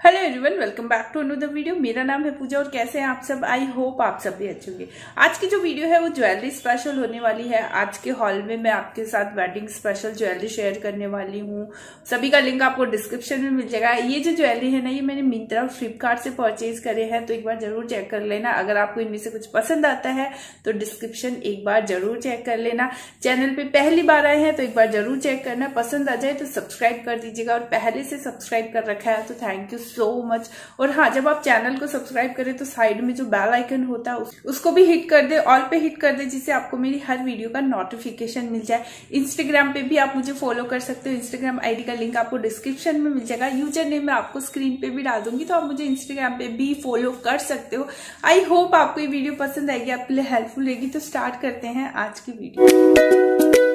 Hello everyone welcome back to another video मेरा नाम है पूजा और कैसे हैं आप सब? आई होप आप सब भी अच्छे होंगे। आज की जो वीडियो है वो ज्वेलरी स्पेशल होने वाली है। आज के हॉल में मैं आपके साथ वेडिंग स्पेशल ज्वेलरी शेयर करने वाली हूँ। सभी का लिंक आपको डिस्क्रिप्शन में मिल जाएगा। ये जो ज्वेलरी है ना, ये मैंने मिंत्रा और फ्लिपकार्ट से परचेज करे हैं तो एक बार ज़रूर चेक कर लेना। अगर आपको इनमें से कुछ पसंद आता है तो डिस्क्रिप्शन एक बार ज़रूर चेक कर लेना। चैनल पे पहली बार आए हैं तो एक बार ज़रूर चेक करना। पसंद आ जाए तो सब्सक्राइब कर दीजिएगा और पहले से सब्सक्राइब कर रखा है तो थैंक यू सो मच और हाँ जब आप चैनल को सब्सक्राइब करें तो साइड में जो बेल आइकन होता है उसको भी हिट कर दे ऑल पे हिट कर दे, जिससे आपको मेरी हर वीडियो का नोटिफिकेशन मिल जाए। इंस्टाग्राम पे भी आप मुझे फॉलो कर सकते हो। इंस्टाग्राम आईडी का लिंक आपको डिस्क्रिप्शन में मिल जाएगा। यूज़र नेम मैं आपको स्क्रीन पे भी डाल दूँगी तो आप मुझे इंस्टाग्राम पे भी फॉलो कर सकते हो। आई होप आपको ये वीडियो पसंद आएगी, आपके लिए हेल्पफुल रहेगी। तो स्टार्ट करते हैं आज की वीडियो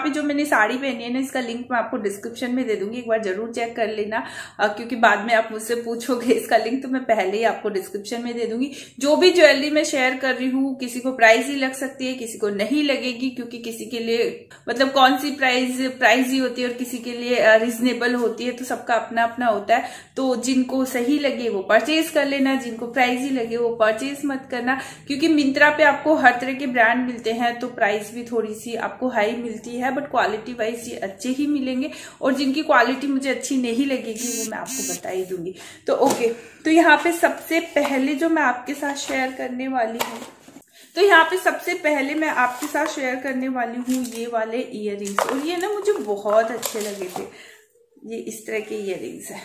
पे जो मैंने साड़ी पहनी है ना, इसका लिंक मैं आपको डिस्क्रिप्शन में दे दूँगी, एक बार ज़रूर चेक कर लेना। क्योंकि बाद में आप मुझसे पूछोगे इसका लिंक तो मैं पहले ही आपको डिस्क्रिप्शन में दे दूँगी। जो भी ज्वेलरी मैं शेयर कर रही हूँ, किसी को प्राइस ही लग सकती है, किसी को नहीं लगेगी, क्योंकि किसी के लिए मतलब कौन सी प्राइस प्राइस ही होती है और किसी के लिए रिजनेबल होती है तो सबका अपना अपना होता है। तो जिनको सही लगे वो परचेज कर लेना, जिनको प्राइस ही लगे वो परचेज मत करना। क्योंकि मिंत्रा पे आपको हर तरह के ब्रांड मिलते हैं तो प्राइस भी थोड़ी सी आपको हाई मिलती मिलती है बट क्वालिटी वाइज ये अच्छे ही मिलेंगे। और जिनकी क्वालिटी मुझे अच्छी नहीं लगेगी, वो मैं आपको बता ही दूँगी। तो ओके तो यहाँ पे सबसे पहले जो मैं आपके साथ शेयर करने वाली हूँ तो यहाँ पे सबसे पहले मैं आपके साथ शेयर करने वाली हूँ ये वाले इयर और ये ना मुझे बहुत अच्छे लगे थे। ये इस तरह के इयर है।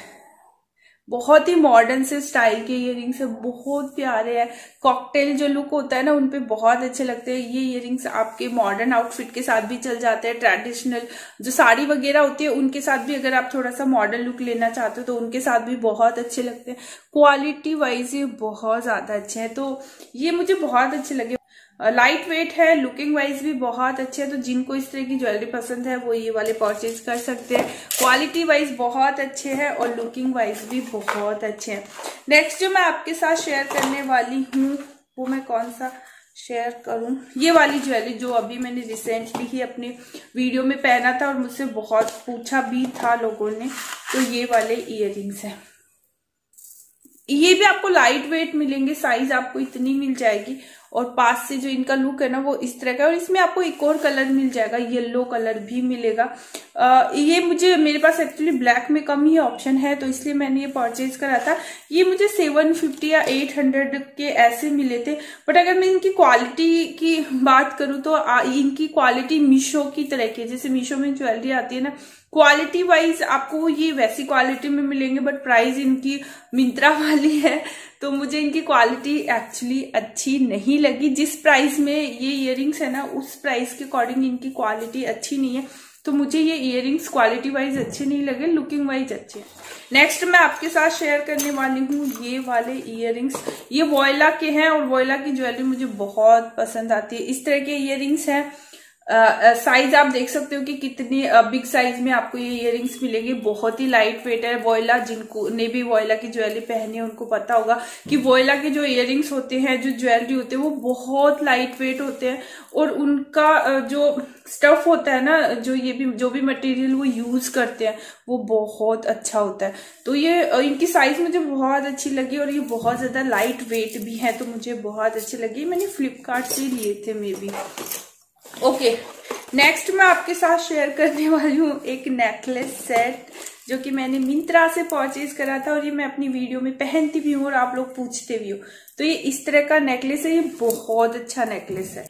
बहुत ही मॉडर्न से स्टाइल के इयर है, बहुत प्यारे हैं। कॉकटेल जो लुक होता है ना, उनपे बहुत अच्छे लगते हैं। ये इयर रिंग्स आपके मॉडर्न आउटफिट के साथ भी चल जाते हैं ट्रेडिशनल जो साड़ी वगैरह होती है, उनके साथ भी अगर आप थोड़ा सा मॉडर्न लुक लेना चाहते हो तो उनके साथ भी बहुत अच्छे लगते हैं। क्वालिटी वाइज ये बहुत ज़्यादा अच्छे हैं। तो ये मुझे बहुत अच्छे लगे। लाइट वेट है लुकिंग वाइज भी बहुत अच्छे है तो जिनको इस तरह की ज्वेलरी पसंद है, वो ये वाले परचेज कर सकते हैं। क्वालिटी वाइज बहुत अच्छे हैं और लुकिंग वाइज भी बहुत अच्छे हैं। नेक्स्ट जो मैं आपके साथ शेयर करने वाली हूँ, वो मैं कौन सा शेयर करूँ? ये वाली ज्वेलरी जो अभी मैंने रिसेंटली ही अपने वीडियो में पहना था और मुझसे बहुत पूछा भी था लोगों ने तो ये वाले इयर है। ये भी आपको लाइट वेट मिलेंगे साइज़ आपको इतनी मिल जाएगी और पास से जो इनका लुक है ना वो इस तरह का और इसमें आपको एक और कलर मिल जाएगा येलो कलर भी मिलेगा। आ, ये मुझे मेरे पास एक्चुअली ब्लैक में कम ही ऑप्शन है तो इसलिए मैंने ये परचेज करा था। ये मुझे सेवन फिफ्टी या एट हंड्रेड के ऐसे मिले थे। बट अगर मैं इनकी क्वालिटी की बात करूँ तो आ, इनकी क्वालिटी मीशो की तरह की जैसे मीशो में ज्वेलरी आती है ना क्वालिटी वाइज आपको ये वैसी क्वालिटी में मिलेंगे बट प्राइस इनकी मिंत्रा वाली है तो मुझे इनकी क्वालिटी एक्चुअली अच्छी नहीं लगी। जिस प्राइस में ये इयर है ना, उस प्राइस के अकॉर्डिंग इनकी क्वालिटी अच्छी नहीं है। तो मुझे ये इयर क्वालिटी वाइज अच्छे नहीं लगे लुकिंग वाइज अच्छे हैं। नेक्स्ट मैं आपके साथ शेयर करने वाली हूँ ये वाले इयर ये वॉयला के हैं और वॉयला की ज्वेलरी मुझे बहुत पसंद आती है। इस तरह के इयर हैं साइज़ आप देख सकते हो कि कितने बिग साइज़ में आपको ये इयर मिलेंगे। बहुत ही लाइट वेट है। वॉयला जिनको, ने भी वॉयला की ज्वेलरी पहनी है, उनको पता होगा कि वॉयला के जो इयर होते हैं, जो ज्वेलरी होते हैं, वो बहुत लाइट वेट होते हैं और उनका जो स्टफ़ होता है ना, जो ये भी, जो भी मटेरियल वो यूज़ करते हैं, वो बहुत अच्छा होता है। तो ये इनकी साइज़ मुझे बहुत अच्छी लगी और ये बहुत ज़्यादा लाइट वेट भी है तो मुझे बहुत अच्छी लगी। मैंने फ्लिपकार्ट से लिए थे मे बी ओके नेक्स्ट मैं आपके साथ शेयर करने वाली हूँ एक नेकलेस सेट जो कि मैंने मिंत्रा से परचेज करा था और ये मैं अपनी वीडियो में पहनती भी हूँ और आप लोग पूछते भी हो। तो ये इस तरह का नेकलेस है, ये बहुत अच्छा नेकलेस है।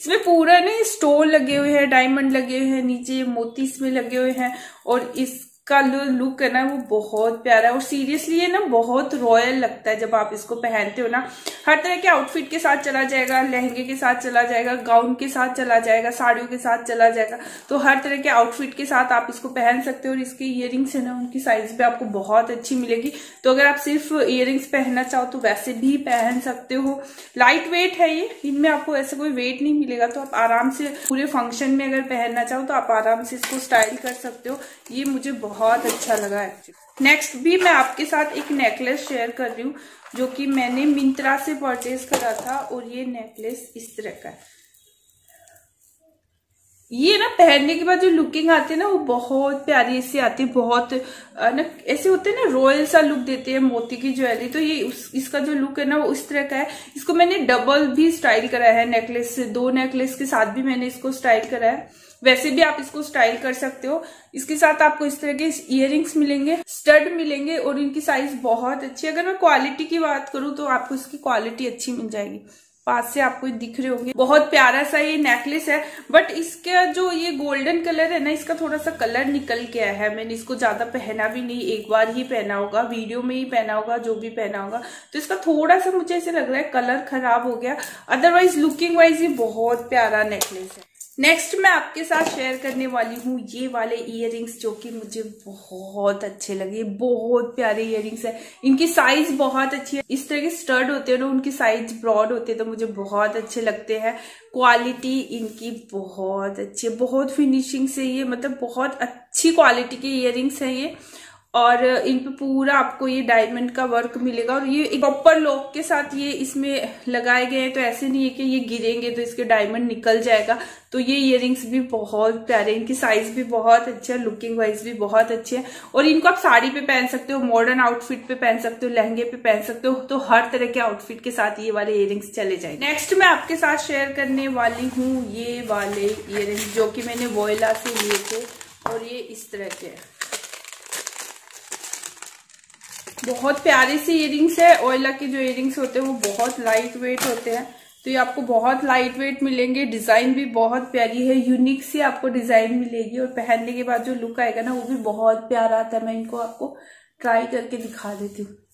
इसमें पूरा ना स्टोन लगे हुए हैं डायमंड लगे हुए हैं, नीचे मोती इसमें लगे हुए हैं और इस का लुक है ना, वो बहुत प्यारा है। और सीरियसली ये ना बहुत रॉयल लगता है जब आप इसको पहनते हो ना। हर तरह के आउटफिट के साथ चला जाएगा, लहंगे के साथ चला जाएगा गाउन के साथ चला जाएगा, साड़ियों के साथ चला जाएगा। तो हर तरह के आउटफिट के साथ आप इसको पहन सकते हो और इसके इयर है ना, उनकी साइज़ भी आपको बहुत अच्छी मिलेगी। तो अगर आप सिर्फ़ इयर पहनना चाहो तो वैसे भी पहन सकते हो। लाइट वेट है ये, इनमें आपको ऐसा कोई वेट नहीं मिलेगा। तो आप आराम से पूरे फ़ंक्शन में अगर पहनना चाहो तो आप आराम से इसको स्टाइल कर सकते हो। ये मुझे बहुत बहुत अच्छा लगा एक्चुअली नेक्स्ट भी मैं आपके साथ एक नेकलेस शेयर कर रही हूँ जो कि मैंने मिंत्रा से परचेज करा था और ये नेकलेस इस तरह का है. ये ना पहनने के बाद जो लुकिंग आती है ना वो बहुत प्यारी ऐसी आती है बहुत ना ऐसे होते हैं ना रॉयल सा लुक देते हैं मोती की ज्वेलरी तो ये उस, इसका जो लुक है ना वो इस तरह का है. इसको मैंने डबल भी स्टाइल करा है नेकलेस दो नेकलेस के साथ भी मैंने इसको स्टाइल करा है. वैसे भी आप इसको स्टाइल कर सकते हो। इसके साथ आपको इस तरह के इयर मिलेंगे स्टड मिलेंगे और इनकी साइज़ बहुत अच्छी अगर मैं क्वालिटी की बात करूँ तो आपको इसकी क्वालिटी अच्छी मिल जाएगी। पास से आपको दिख रहे होंगे। बहुत प्यारा सा ये नेकलेस है बट इसका जो ये गोल्डन कलर है ना, इसका थोड़ा सा कलर निकल गया है। मैंने इसको ज़्यादा पहना भी नहीं, एक बार ही पहना होगा वीडियो में ही पहना होगा, जो भी पहना होगा। तो इसका थोड़ा सा मुझे ऐसे लग रहा है कलर खराब हो गया। अदरवाइज़ लुकिंग वाइज ये बहुत प्यारा नेकलेस है। नेक्स्ट मैं आपके साथ शेयर करने वाली हूँ ये वाले इयर जो कि मुझे बहुत अच्छे लगे। बहुत प्यारे इयर है। इनकी साइज़ बहुत अच्छी है। इस तरह के स्टर्ड होते हैं ना, उनकी साइज़ ब्रॉड होते हैं तो मुझे बहुत अच्छे लगते हैं। क्वालिटी इनकी बहुत अच्छी है। बहुत फिनिशिंग से ये मतलब बहुत अच्छी क्वालिटी के इयर है ये। और इन पे पूरा आपको ये डायमंड का वर्क मिलेगा और ये प्रॉपर लॉक के साथ ये इसमें लगाए गए हैं तो ऐसे नहीं है कि ये गिरेंगे तो इसके डायमंड निकल जाएगा। तो ये इयर भी बहुत प्यारे इनकी साइज़ भी बहुत अच्छे है लुकिंग वाइज भी बहुत अच्छे है। और इनको आप साड़ी पे पहन सकते हो मॉडर्न आउटफिट पे पहन सकते हो, लहंगे पे पहन सकते हो तो हर तरह के आउटफिट के साथ ये वाले इयर चले जाए नेक्स्ट मैं आपके साथ शेयर करने वाली हूँ ये वाले इयर जो कि मैंने वोयला से लिए थे, और ये इस तरह के बहुत प्यारे से इयरिंग्स है। ओयला के जो इयरिंग्स होते हैं, वो बहुत लाइट वेट होते हैं। तो ये आपको बहुत लाइट वेट मिलेंगे। डिज़ाइन भी बहुत प्यारी है। यूनिक सी आपको डिज़ाइन मिलेगी। और पहनने के बाद जो लुक आएगा ना, वो भी बहुत प्यारा आता है। मैं इनको आपको ट्राई करके दिखा देती हूँ।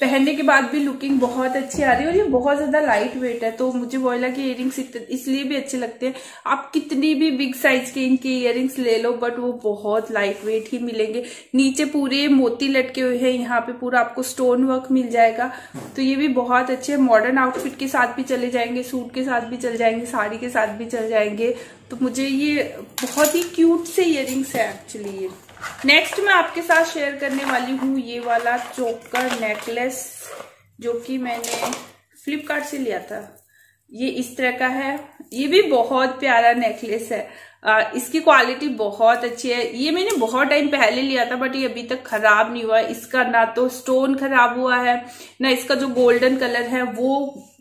पहनने के बाद भी लुकिंग बहुत अच्छी आ रही है और ये बहुत ज़्यादा लाइट वेट है तो मुझे वॉयला के इयर इसलिए भी अच्छे लगते हैं। आप कितनी भी बिग साइज़ के इनके इयर ले लो बट वो बहुत लाइट वेट ही मिलेंगे। नीचे पूरे मोती लटके हुए हैं, यहाँ पे पूरा आपको स्टोन वर्क मिल जाएगा। तो ये भी बहुत अच्छे मॉडर्न आउटफिट के साथ भी चले जाएँगे सूट के साथ भी चल जाएँगे, साड़ी के साथ भी चल जाएँगे। तो मुझे ये बहुत ही क्यूट से इयर है एक्चुअली ये। नेक्स्ट मैं आपके साथ शेयर करने वाली हूँ ये वाला चोकर नेकलेस जो कि मैंने फ्लिपकार्ट से लिया था। ये इस तरह का है। ये भी बहुत प्यारा नेकलेस है। आ, इसकी क्वालिटी बहुत अच्छी है। ये मैंने बहुत टाइम पहले लिया था बट ये अभी तक खराब नहीं हुआ। इसका ना तो स्टोन खराब हुआ है ना इसका जो गोल्डन कलर है वो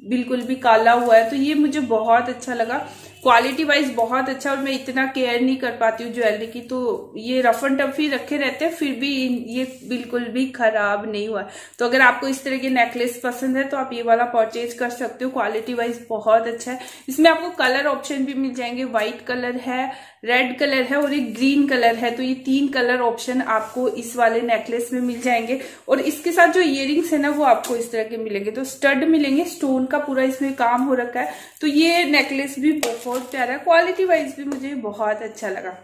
बिल्कुल भी काला हुआ है। तो ये मुझे बहुत अच्छा लगा। क्वालिटी वाइज बहुत अच्छा और मैं इतना केयर नहीं कर पाती हूँ ज्वेलरी की तो ये रफ एंड टफ ही रखे रहते हैं, फिर भी ये बिल्कुल भी खराब नहीं हुआ। तो अगर आपको इस तरह के नेकलेस पसंद है तो आप ये वाला परचेज कर सकते हो क्वालिटी वाइज बहुत अच्छा है। इसमें आपको कलर ऑप्शन भी मिल जाएँगे व्हाइट कलर है रेड कलर है और एक ग्रीन कलर है तो ये तीन कलर ऑप्शन आपको इस वाले नेकलेस में मिल जाएँगे। और इसके साथ जो इयर है ना, वो आपको इस तरह के मिलेंगे। तो स्टड मिलेंगे स्टोन का पूरा इसमें काम हो रखा है। तो ये नेकलेस भी बहुत प्यारा। है क्वालिटी वाइज भी मुझे बहुत अच्छा लगा।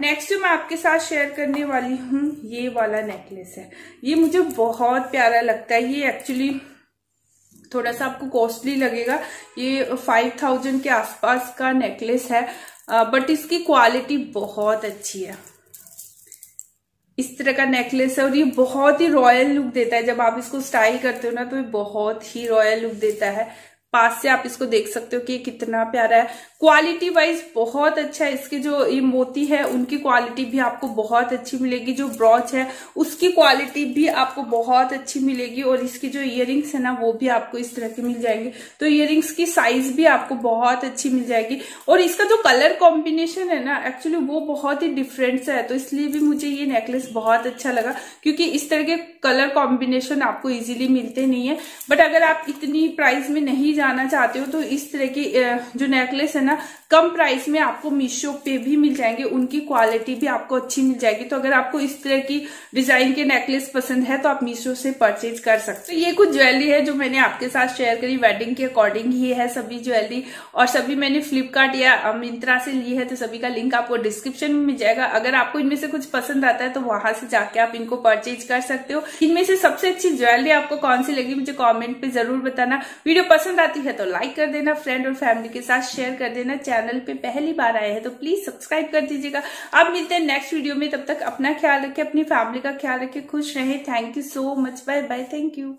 नेक्स्ट जो मैं आपके साथ शेयर करने वाली हूँ, ये वाला नेकलेस है। ये मुझे बहुत प्यारा लगता है। ये एक्चुअली थोड़ा सा आपको कॉस्टली लगेगा। ये फाइव थाउज़ेंड के आसपास का नेकलेस है बट इसकी क्वालिटी बहुत अच्छी है। इस तरह का नेकलेस है और ये बहुत ही रॉयल लुक देता है। जब आप इसको स्टाइल करते हो ना तो ये बहुत ही रॉयल लुक देता है। पास से आप इसको देख सकते हो कि कितना प्यारा है। क्वालिटी वाइज बहुत अच्छा है। इसके जो ये मोती है, उनकी क्वालिटी भी आपको बहुत अच्छी मिलेगी। जो ब्रॉच है, उसकी क्वालिटी भी आपको बहुत अच्छी मिलेगी और इसकी जो इयर है ना, वो भी आपको इस तरह के मिल जाएँगे। तो इयर की साइज़ भी आपको बहुत अच्छी मिल जाएगी। और इसका जो कलर कॉम्बिनेशन है ना एक्चुअली वो बहुत ही डिफरेंट सा है। तो इसलिए भी मुझे ये नेकलेस बहुत अच्छा लगा, क्योंकि इस तरह के कलर कॉम्बिनेशन आपको इजिली मिलते नहीं है। बट अगर आप इतनी प्राइस में नहीं जाना चाहते हो तो इस तरह की जो नेकलेस है ना कम प्राइस में आपको मीशो पे भी मिल जाएँगे, उनकी क्वालिटी भी आपको अच्छी मिल जाएगी। तो अगर आपको इस तरह की डिज़ाइन के नेकलेस पसंद है तो आप मीशो से परचेज कर सकते हो। तो ये कुछ ज्वेलरी है जो मैंने आपके साथ शेयर करी। वेडिंग के अकॉर्डिंग ही है सभी ज्वेलरी और सभी मैंने फ्लिपकार्ट या मिंत्रा से ली है तो सभी का लिंक आपको डिस्क्रिप्शन में मिल जाएगा। अगर आपको इनमें से कुछ पसंद आता है तो वहाँ से जाके आप इनको परचेज कर सकते हो। इनमें से सबसे अच्छी ज्वेलरी आपको कौन सी लगी, मुझे कॉमेंट पे ज़रूर बताना। वीडियो पसंद आती है तो लाइक कर देना फ्रेंड और फैमिली के साथ शेयर कर देना। चैनल पे पहली बार आए हैं तो प्लीज़ सब्सक्राइब कर दीजिएगा। अब मिलते हैं नेक्स्ट वीडियो में, तब तक अपना ख्याल रखें, अपनी फैमिली का ख्याल रखें, खुश रहें। Thank you so much bye bye thank you